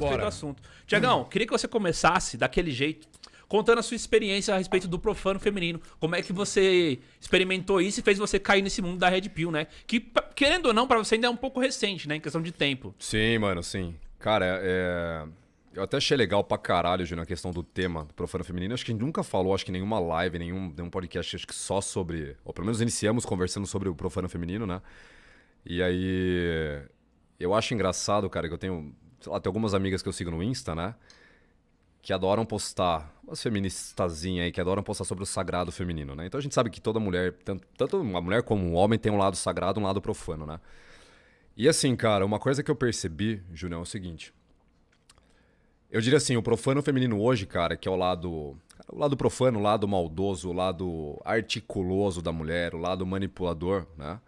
respeito do assunto. Tiagão, queria que você começasse daquele jeito, contando a sua experiência a respeito do profano feminino. Como é que você experimentou isso e fez você cair nesse mundo da Red Pill, né? Que, querendo ou não, pra você ainda é um pouco recente, né? Em questão de tempo. Sim, mano, sim. Cara, é... eu até achei legal pra caralho, Júnior, a questão do tema do profano feminino. Acho que a gente nunca falou, acho que nenhuma live, nenhum, nenhum podcast, acho que só sobre. Ou pelo menos iniciamos conversando sobre o profano feminino, né? E aí. Eu acho engraçado, cara, que eu tenho. Sei lá, tem algumas amigas que eu sigo no Insta, né? Que adoram postar. Umas feministazinhas aí que adoram postar sobre o sagrado feminino, né? Então a gente sabe que toda mulher, tanto, tanto uma mulher como um homem, tem um lado sagrado um lado profano, né? E assim, cara, uma coisa que eu percebi, Júnior, é o seguinte. Eu diria assim, o profano feminino hoje, cara, que é o lado. O lado profano, o lado maldoso, o lado articuloso da mulher, o lado manipulador, né?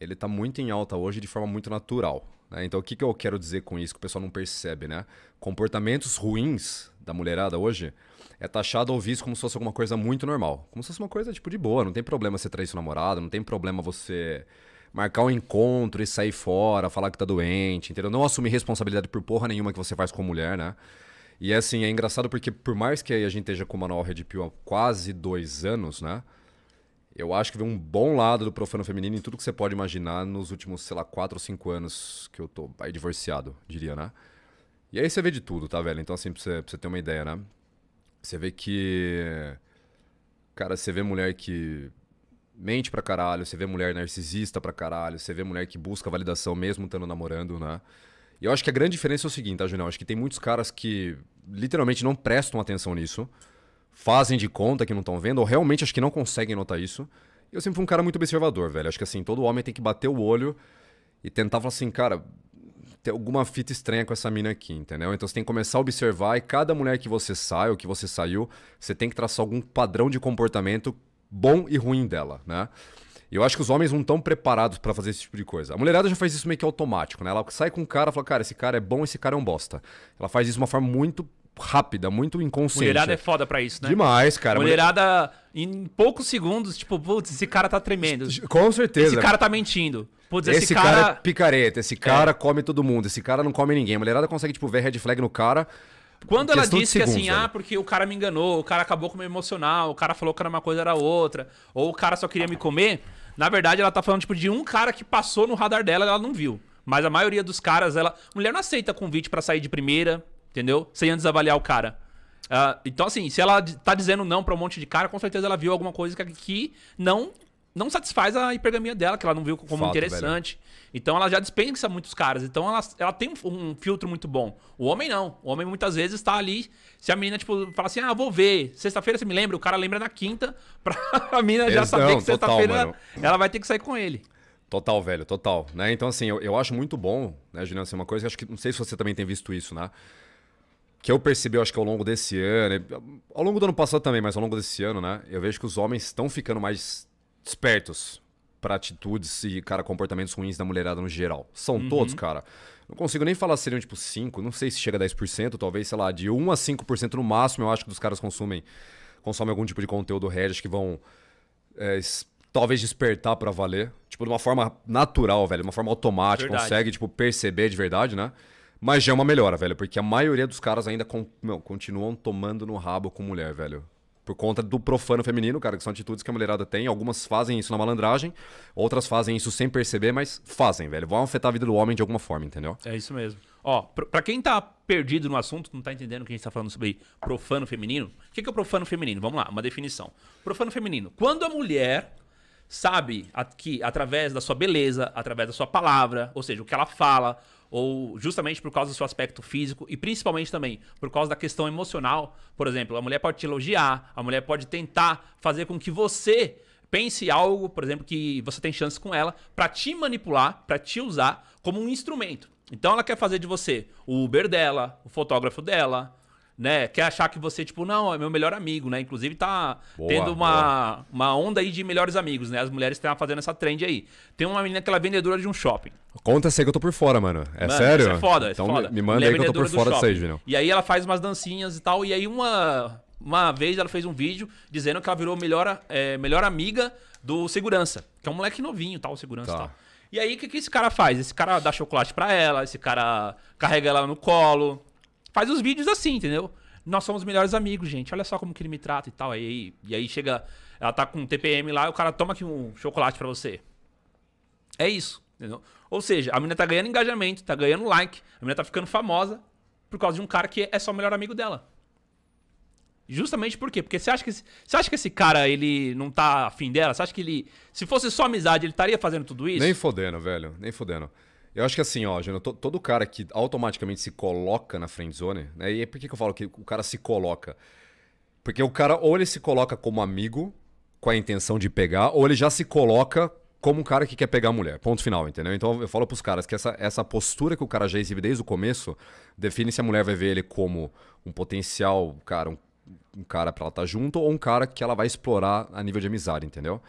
Ele tá muito em alta hoje de forma muito natural. Né? Então, o que, que eu quero dizer com isso que o pessoal não percebe, né? Comportamentos ruins da mulherada hoje é taxado ou visto como se fosse alguma coisa muito normal. Como se fosse uma coisa, tipo, de boa. Não tem problema você trair seu namorado, não tem problema você marcar um encontro e sair fora, falar que tá doente, entendeu? Não assumir responsabilidade por porra nenhuma que você faz com mulher, né? E assim, é engraçado porque por mais que a gente esteja com o Manual Red Pill há quase dois anos, né? Eu acho que vem um bom lado do profano feminino em tudo que você pode imaginar nos últimos, sei lá, quatro ou cinco anos que eu tô aí divorciado, diria, né? E aí você vê de tudo, tá, velho? Então, assim, pra você, pra você ter uma ideia, né? Você vê que. Cara, você vê mulher que mente pra caralho, você vê mulher narcisista pra caralho, você vê mulher que busca validação mesmo estando namorando, né? E eu acho que a grande diferença é o seguinte, tá, Julião? Acho que tem muitos caras que literalmente não prestam atenção nisso, fazem de conta que não estão vendo, ou realmente acho que não conseguem notar isso. Eu sempre fui um cara muito observador, velho. Acho que assim, todo homem tem que bater o olho e tentar falar assim, cara, tem alguma fita estranha com essa mina aqui, entendeu? Então você tem que começar a observar e cada mulher que você sai ou que você saiu, você tem que traçar algum padrão de comportamento bom e ruim dela, né? E eu acho que os homens não estão preparados pra fazer esse tipo de coisa. A mulherada já faz isso meio que automático, né? Ela sai com um cara e fala, cara, esse cara é bom, esse cara é um bosta. Ela faz isso de uma forma muito rápida, muito inconsciente. Mulherada é foda pra isso, né? Demais, cara. Mulherada, em poucos segundos, tipo, putz, esse cara tá tremendo. Com certeza. Esse cara tá mentindo. Putz, Esse, esse, cara... cara. é picareta, esse cara come todo mundo, esse cara não come ninguém. A mulherada consegue, tipo, ver red flag no cara. Quando ela disse que assim, ah, porque o cara me enganou, o cara acabou com o meu emocional, o cara falou que era uma coisa era outra, ou o cara só queria me comer, na verdade ela tá falando tipo de um cara que passou no radar dela e ela não viu. Mas a maioria dos caras, ela, mulher não aceita convite pra sair de primeira, entendeu? Sem antes avaliar o cara. Ah, então assim, se ela tá dizendo não pra um monte de cara, com certeza ela viu alguma coisa que, que não não satisfaz a hipergamia dela, que ela não viu como Fato, interessante. Então ela já dispensa muitos caras. Então ela, ela tem um, um filtro muito bom. O homem não. O homem muitas vezes tá ali. Se a menina, tipo, fala assim: ah, vou ver. Sexta-feira você me lembra? O cara lembra na quinta. Pra a menina já Ex- saber não, que sexta-feira ela vai ter que sair com ele. Total, velho, total. Né? Então, assim, eu, eu acho muito bom, né, Juliano, assim, uma coisa que acho que, não sei se você também tem visto isso, né? Que eu percebi, eu acho que ao longo desse ano, ao longo do ano passado também, mas ao longo desse ano, né? Eu vejo que os homens estão ficando mais espertos pra atitudes e, cara, comportamentos ruins da mulherada no geral. São todos, cara. Não consigo nem falar se seriam, tipo, 5, não sei se chega a 10%, talvez, sei lá, de 1 a 5% no máximo, eu acho que os caras consumem, consomem algum tipo de conteúdo Reddit que vão é, talvez despertar pra valer. Tipo, de uma forma natural, velho. De uma forma automática. Verdade. Consegue, tipo, perceber de verdade, né? Mas já é uma melhora, velho. Porque a maioria dos caras ainda con- meu, continuam tomando no rabo com mulher, velho. Por conta do profano feminino, cara, que são atitudes que a mulherada tem. Algumas fazem isso na malandragem, outras fazem isso sem perceber, mas fazem, velho. Vão afetar a vida do homem de alguma forma, entendeu? É isso mesmo. Ó, pr- pra quem tá perdido no assunto, não tá entendendo o que a gente tá falando sobre profano feminino, o que é o profano feminino? Vamos lá, uma definição. Profano feminino. Quando a mulher sabe que através da sua beleza, através da sua palavra, ou seja, o que ela fala, ou justamente por causa do seu aspecto físico e principalmente também por causa da questão emocional, por exemplo, a mulher pode te elogiar, a mulher pode tentar fazer com que você pense algo, por exemplo, que você tem chance com ela pra te manipular, pra te usar como um instrumento. Então ela quer fazer de você o Uber dela, o fotógrafo dela, né? Quer achar que você, tipo, não, é meu melhor amigo, né? Inclusive tá Boa, tendo uma, uma onda aí de melhores amigos, né? As mulheres estão fazendo essa trend aí. Tem uma menina que ela é vendedora de um shopping. Conta essa aí que eu tô por fora, mano. É Mano, sério? Isso é foda, isso então é foda. me manda aí que eu tô por fora disso aí. Julião. E aí ela faz umas dancinhas e tal, e aí uma uma vez ela fez um vídeo dizendo que ela virou melhor, é, melhor amiga do segurança, que é um moleque novinho, tal, segurança e Tá. tal. E aí, o que, que esse cara faz? Esse cara dá chocolate pra ela, esse cara carrega ela no colo. Faz os vídeos assim, entendeu? Nós somos melhores amigos, gente. Olha só como que ele me trata e tal. Aí, e aí chega. Ela tá com um TPM lá o cara toma aqui um chocolate pra você. É isso, entendeu? Ou seja, a menina tá ganhando engajamento, tá ganhando like, a menina tá ficando famosa por causa de um cara que é só o melhor amigo dela. Justamente por quê? Porque você acha que esse, você acha que esse cara ele não tá afim dela? Você acha que ele, se fosse só amizade, ele estaria fazendo tudo isso? Nem fodendo, velho. Nem fodendo. Eu acho que assim, ó, to- todo cara que automaticamente se coloca na friendzone, né? E por que, que eu falo que o cara se coloca? Porque o cara, ou ele se coloca como amigo, com a intenção de pegar, ou ele já se coloca como um cara que quer pegar a mulher. Ponto final, entendeu? Então eu falo pros caras que essa, essa postura que o cara já exibe desde o começo define se a mulher vai ver ele como um potencial, cara, um, um cara pra ela estar junto, ou um cara que ela vai explorar a nível de amizade, entendeu?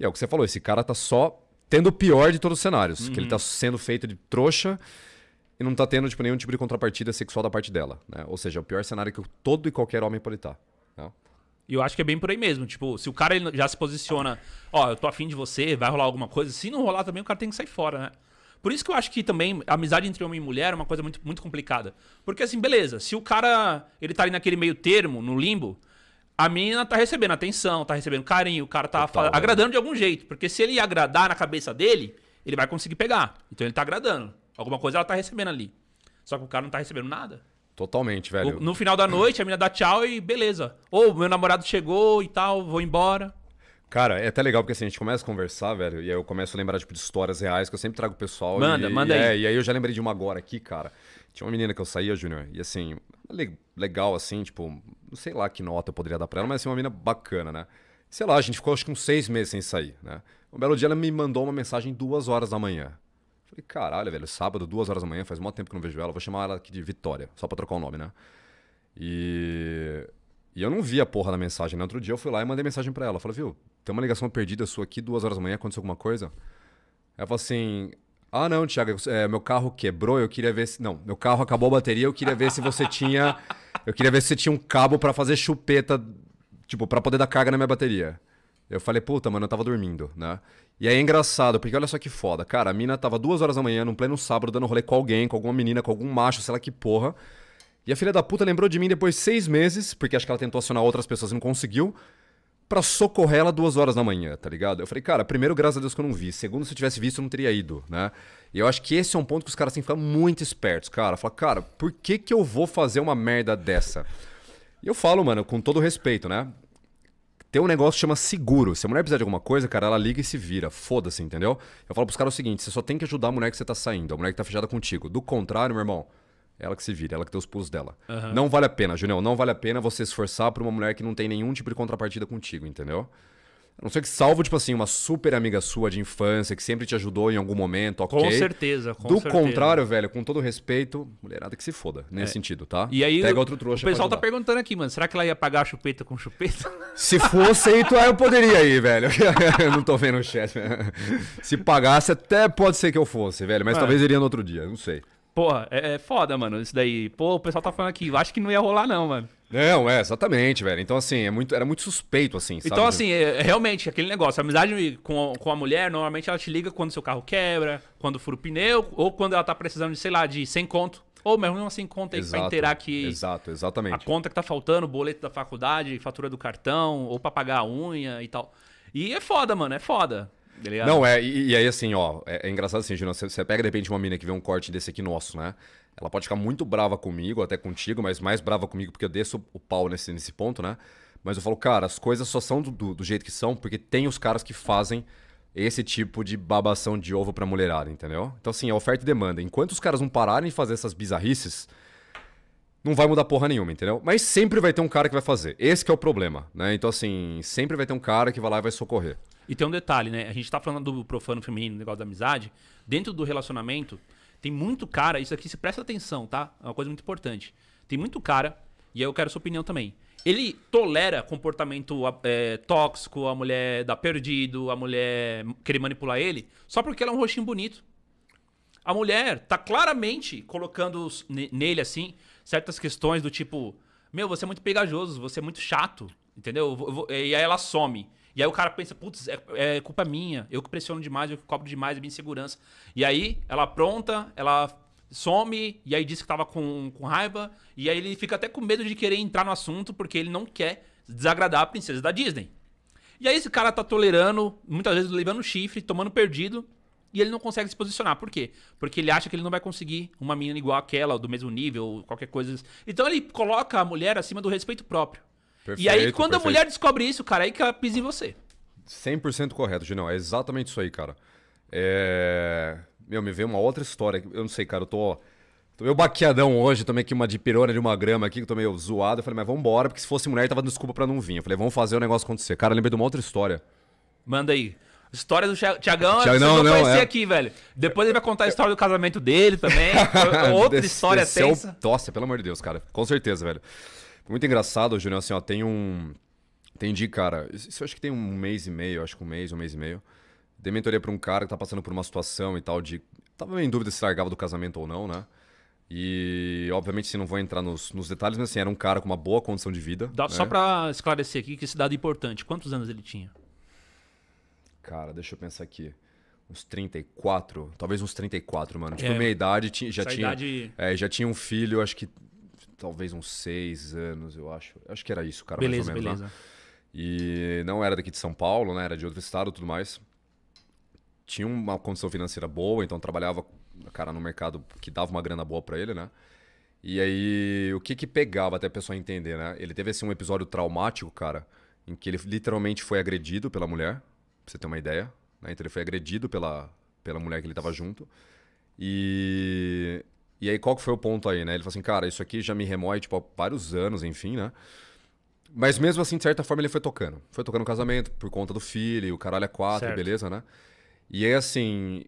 E é o que você falou, esse cara tá só tendo o pior de todos os cenários. Que ele tá sendo feito de trouxa e não tá tendo tipo, nenhum tipo de contrapartida sexual da parte dela. Né? Ou seja, é o pior cenário que todo e qualquer homem pode estar. né? E eu acho que é bem por aí mesmo. Tipo, se o cara ele já se posiciona, ó, eu tô afim de você, vai rolar alguma coisa. Se não rolar também, o cara tem que sair fora, né? Por isso que eu acho que também a amizade entre homem e mulher é uma coisa muito, muito complicada. Porque assim, beleza, se o cara ele tá ali naquele meio termo, no limbo, a menina tá recebendo atenção, tá recebendo carinho, o cara tá Total, né? agradando de algum jeito. Porque se ele agradar na cabeça dele, ele vai conseguir pegar. Então ele tá agradando. Alguma coisa ela tá recebendo ali. Só que o cara não tá recebendo nada. Totalmente, velho. O- No final da noite, a menina dá tchau e beleza. Ou meu namorado chegou e tal, vou embora. Cara, é até legal porque assim, a gente começa a conversar, velho, e aí eu começo a lembrar tipo, de histórias reais que eu sempre trago pro pessoal. Manda, e, manda e, aí. É, e aí eu já lembrei de uma agora aqui, cara. Tinha uma menina que eu saía, Júnior, e assim, le- legal assim, tipo, não sei lá que nota eu poderia dar pra ela, mas assim, uma menina bacana, né? Sei lá, a gente ficou acho que uns seis meses sem sair, né? Um belo dia ela me mandou uma mensagem duas horas da manhã. Falei, caralho, velho, sábado, duas horas da manhã, faz muito tempo que eu não vejo ela, vou chamar ela aqui de Vitória, só pra trocar o nome, né? E, e eu não vi a porra da mensagem. No outro dia eu fui lá e mandei mensagem pra ela. Falei, viu, tem uma ligação perdida sua aqui, duas horas da manhã, aconteceu alguma coisa? Ela falou assim: Ah, não, Thiago, é, meu carro quebrou, eu queria ver se. Não, meu carro acabou a bateria, eu queria ver se você tinha. Eu queria ver se você tinha um cabo pra fazer chupeta, tipo, pra poder dar carga na minha bateria. Eu falei, puta, mano, eu tava dormindo, né? E aí é engraçado, porque olha só que foda. Cara, a mina tava duas horas da manhã, num pleno sábado, dando rolê com alguém, com alguma menina, com algum macho, sei lá que porra. E a filha da puta lembrou de mim depois de seis meses, porque acho que ela tentou acionar outras pessoas e não conseguiu, pra socorrer ela duas horas da manhã, tá ligado? Eu falei, cara, primeiro, graças a Deus que eu não vi. Segundo, se eu tivesse visto, eu não teria ido, né? E eu acho que esse é um ponto que os caras têm que ficar muito espertos, cara. Fala, cara, por que que eu vou fazer uma merda dessa? E eu falo, mano, com todo respeito, né? Tem um negócio que chama seguro. Se a mulher precisar de alguma coisa, cara, ela liga e se vira. Foda-se, entendeu? Eu falo pros caras o seguinte: você só tem que ajudar a mulher que você tá saindo, a mulher que tá fechada contigo. Do contrário, meu irmão, ela que se vira, ela que tem os pulos dela. Não vale a pena, Junião, não vale a pena você esforçar pra uma mulher que não tem nenhum tipo de contrapartida contigo, entendeu? A não ser que salvo, tipo assim, uma super amiga sua de infância que sempre te ajudou em algum momento, ok? Com certeza, com Do certeza. contrário, velho, com todo respeito, mulherada que se foda, nesse sentido, tá? E aí Pega outro trouxa o pessoal tá perguntando aqui, mano, será que ela ia pagar a chupeta com chupeta? Se fosse aí, tu, aí eu poderia ir, velho. eu não tô vendo o chat. Se pagasse, até pode ser que eu fosse, velho. Mas É. talvez iria no outro dia, não sei. Porra, é, é foda, mano, isso daí. Pô, o pessoal tá falando aqui, eu acho que não ia rolar não, mano. Não, é, exatamente, velho. Então, assim, é muito, era muito suspeito, assim, sabe? Então, assim, é, é realmente aquele negócio. A amizade com, com a mulher, normalmente ela te liga quando seu carro quebra, quando fura o pneu, ou quando ela tá precisando de, sei lá, de 100 conto. Ou mesmo uma 100 conto aí pra Exato, inteirar que Exato, a exatamente. conta que tá faltando, o boleto da faculdade, fatura do cartão, ou pra pagar a unha e tal. E é foda, mano, é foda. Não, é, e, e aí, assim, ó, é, é engraçado assim, Juno, você, você pega de repente uma mina que vê um corte desse aqui nosso, né? Ela pode ficar muito brava comigo, até contigo, mas mais brava comigo porque eu desço o pau nesse, nesse ponto, né? Mas eu falo, cara, as coisas só são do, do, do jeito que são porque tem os caras que fazem esse tipo de babação de ovo pra mulherada, entendeu? Então, assim, é oferta e demanda. Enquanto os caras não pararem de fazer essas bizarrices, não vai mudar porra nenhuma, entendeu? Mas sempre vai ter um cara que vai fazer. Esse é o problema, né? Então, assim, sempre vai ter um cara que vai lá e vai socorrer. E tem um detalhe, né? A gente tá falando do profano feminino, negócio da amizade. Dentro do relacionamento, tem muito cara, isso aqui se presta atenção, tá? É uma coisa muito importante. Tem muito cara, e aí eu quero sua opinião também. Ele tolera comportamento é, tóxico, a mulher dar perdido, a mulher querer manipular ele, só porque ela é um rostinho bonito. A mulher tá claramente colocando nele, assim, certas questões do tipo. Meu, você é muito pegajoso, você é muito chato, entendeu? Eu vou- vou- E aí ela some. E aí o cara pensa, putz, é, é culpa minha. Eu que pressiono demais, eu que cobro demais, é minha insegurança. E aí ela apronta, ela some, e aí diz que tava com, com raiva. E aí ele fica até com medo de querer entrar no assunto, porque ele não quer desagradar a princesa da Disney. E aí esse cara tá tolerando, muitas vezes levando chifre, tomando perdido, e ele não consegue se posicionar. Por quê? Porque ele acha que ele não vai conseguir uma menina igual aquela, ou do mesmo nível, ou qualquer coisa. Então ele coloca a mulher acima do respeito próprio. e aí, Perfeito, quando a perfeito. mulher descobre isso, cara, aí que ela pisa em você. 100% correto, Junão. É exatamente isso aí, cara. É... Meu, me veio uma outra história. Eu não sei, cara, eu tô... Tô meio baqueadão hoje, tomei aqui uma de pirona de uma grama aqui, que eu tô meio zoado. Eu falei, mas vambora, porque se fosse mulher, tava dando desculpa pra não vir. Eu falei, vamos fazer o negócio acontecer. Cara, lembrei de uma outra história. Manda aí. História do Tiagão, Thiago- não, não, conhecer é. aqui, velho. Depois ele vai contar a história do casamento dele também. Outra Des- história desceu- tensa. Nossa, pelo amor de Deus, cara. Com certeza, velho. Muito engraçado, Júnior, assim, ó, tem um... Entendi, cara. Isso eu acho que tem um mês e meio, acho que um mês, um mês e meio. Dei mentoria pra um cara que tá passando por uma situação e tal de... Tava meio em dúvida se largava do casamento ou não, né? E, obviamente, se não vou entrar nos, nos detalhes, mas assim, era um cara com uma boa condição de vida. Dá- né? Só pra esclarecer aqui que esse dado é importante. Quantos anos ele tinha? Cara, deixa eu pensar aqui. Uns 34, talvez uns 34, mano. Tipo, É. meia idade, ti- já tinha... idade- É, já tinha um filho, acho que talvez uns seis anos, eu acho. Acho que era isso, cara, beleza, mais ou menos, né? beleza. E não era daqui de São Paulo, né? Era de outro estado e tudo mais. Tinha uma condição financeira boa, então trabalhava, cara, no mercado que dava uma grana boa pra ele, né? E aí, o que que pegava até a pessoa entender, né? Ele teve, assim, um episódio traumático, cara, em que ele literalmente foi agredido pela mulher, pra você ter uma ideia. Né? Então ele foi agredido pela, pela mulher que ele tava junto. E... E aí, qual que foi o ponto aí, né? Ele falou assim, cara, isso aqui já me remói, tipo, há vários anos, enfim, né? Mas mesmo assim, de certa forma, ele foi tocando. Foi tocando no casamento, por conta do filho, o caralho é quatro, Certo. beleza, né? E aí, assim,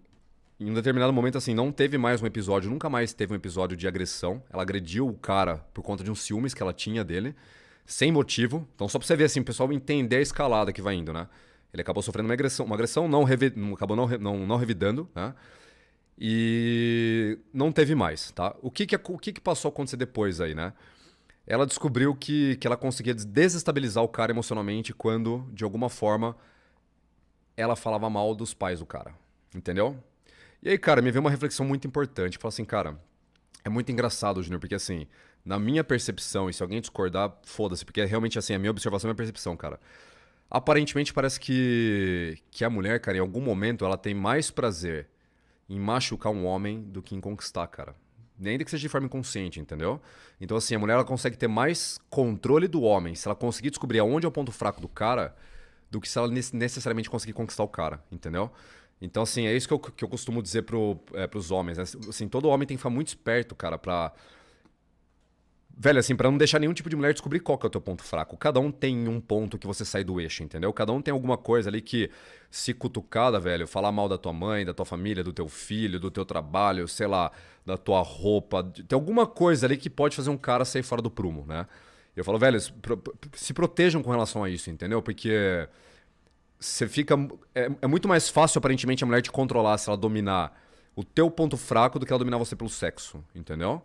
em um determinado momento, assim, não teve mais um episódio, nunca mais teve um episódio de agressão. Ela agrediu o cara por conta de uns ciúmes que ela tinha dele, sem motivo. Então, só pra você ver, assim, o pessoal entender a escalada que vai indo, né? Ele acabou sofrendo uma agressão, uma agressão não, revi- acabou não, não, não revidando, né? E não teve mais, tá? O que que, o que que passou a acontecer depois aí, né? Ela descobriu que, que ela conseguia des- desestabilizar o cara emocionalmente quando, de alguma forma, ela falava mal dos pais do cara. Entendeu? E aí, cara, me veio uma reflexão muito importante. Fala assim, cara, é muito engraçado, Júnior, porque assim, na minha percepção, e se alguém discordar, foda-se, porque é realmente assim, a minha observação e a minha percepção, cara. Aparentemente parece que, que a mulher, cara, em algum momento, ela tem mais prazer em machucar um homem do que em conquistar, cara. Nem que seja de forma inconsciente, entendeu? Então, assim, a mulher ela consegue ter mais controle do homem se ela conseguir descobrir aonde é o ponto fraco do cara do que se ela nece- necessariamente conseguir conquistar o cara, entendeu? Então, assim, é isso que eu, que eu costumo dizer pro, é, pros homens. Né? Assim, todo homem tem que ficar muito esperto, cara, pra. Velho, assim, pra não deixar nenhum tipo de mulher descobrir qual que é o teu ponto fraco. Cada um tem um ponto que você sai do eixo, entendeu? Cada um tem alguma coisa ali que, se cutucada, velho, falar mal da tua mãe, da tua família, do teu filho, do teu trabalho, sei lá, da tua roupa. Tem alguma coisa ali que pode fazer um cara sair fora do prumo, né? Eu falo, velho, se protejam com relação a isso, entendeu? Porque você fica. É, é muito mais fácil, aparentemente, a mulher te controlar se ela dominar o teu ponto fraco do que ela dominar você pelo sexo, entendeu?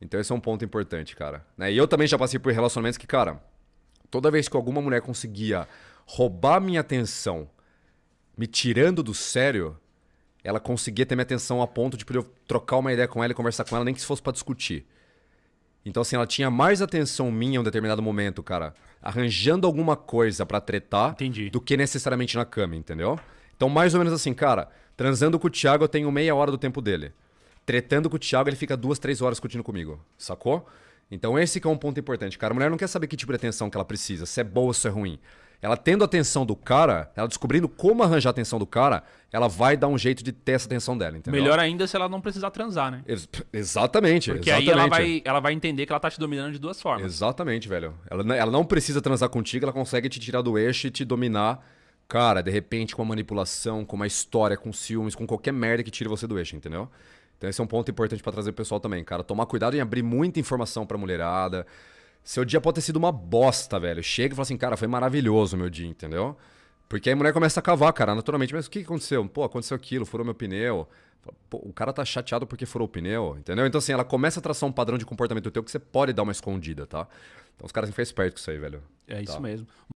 Então esse é um ponto importante, cara. Né? E eu também já passei por relacionamentos que, cara, toda vez que alguma mulher conseguia roubar minha atenção, me tirando do sério, ela conseguia ter minha atenção a ponto de poder eu trocar uma ideia com ela e conversar com ela, nem que se fosse pra discutir. Então, assim, ela tinha mais atenção minha em um determinado momento, cara, arranjando alguma coisa pra tretar Entendi. do que necessariamente na cama, entendeu? Então, mais ou menos assim, cara, transando com o Thiago eu tenho meia hora do tempo dele. Tretando com o Thiago, ele fica duas, três horas discutindo comigo, sacou? Então, esse que é um ponto importante, cara. A mulher não quer saber que tipo de atenção que ela precisa, se é boa ou se é ruim. Ela tendo a atenção do cara, ela descobrindo como arranjar a atenção do cara, ela vai dar um jeito de ter essa atenção dela, entendeu? Melhor ainda se ela não precisar transar, né? Ex- exatamente, Porque exatamente. aí ela vai, ela vai entender que ela tá te dominando de duas formas. Exatamente, velho. Ela, ela não precisa transar contigo, ela consegue te tirar do eixo e te dominar, cara, de repente com a manipulação, com uma história, com ciúmes, com qualquer merda que tire você do eixo, entendeu? Então esse é um ponto importante pra trazer pro pessoal também, cara. Tomar cuidado em abrir muita informação pra mulherada. Seu dia pode ter sido uma bosta, velho. Chega e fala assim, cara, foi maravilhoso o meu dia, entendeu? Porque aí a mulher começa a cavar, cara, naturalmente. Mas o que aconteceu? Pô, aconteceu aquilo, furou meu pneu. Pô, o cara tá chateado porque furou o pneu, entendeu? Então, assim, ela começa a traçar um padrão de comportamento teu que você pode dar uma escondida, tá? Então os caras têm que ficar esperto com isso aí, velho. É isso Tá. mesmo.